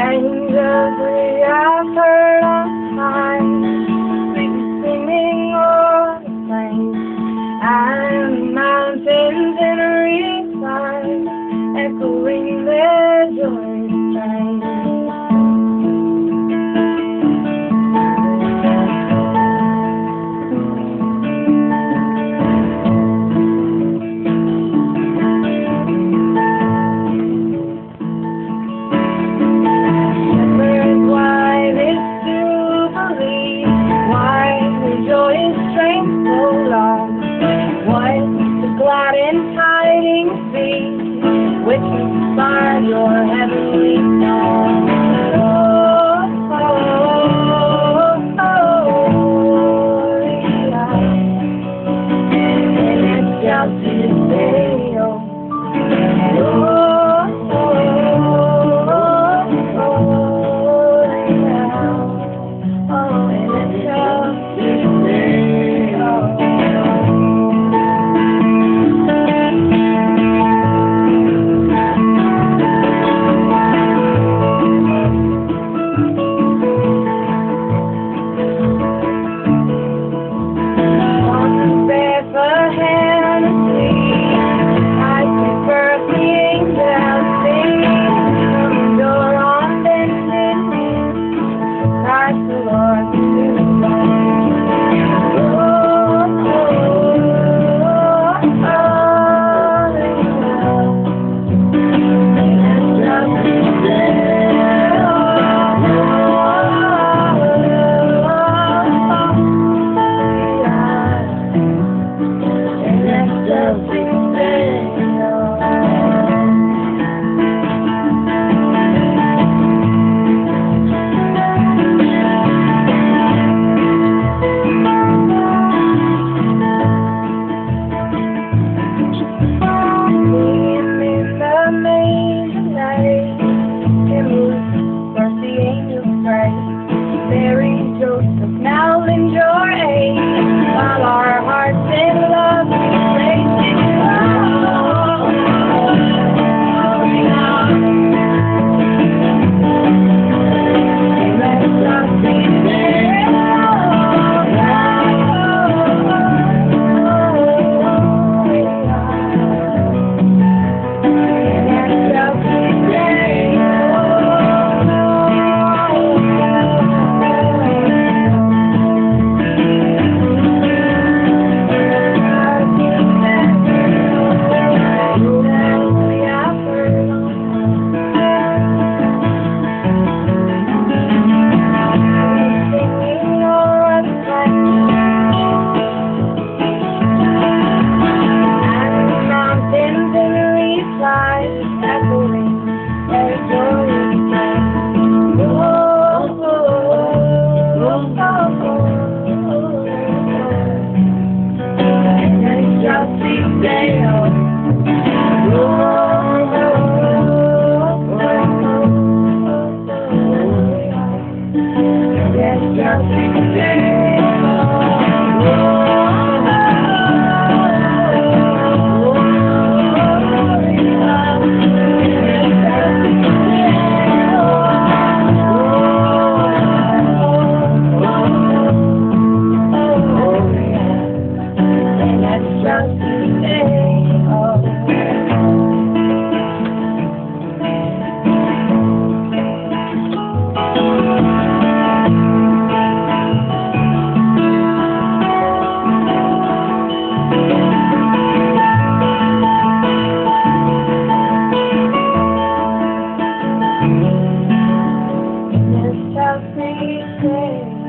angels I've heard of mine. By your heavenly home. Oh, oh, oh, oh, oh, yeah. love you. Yes, yes, yes. shall see.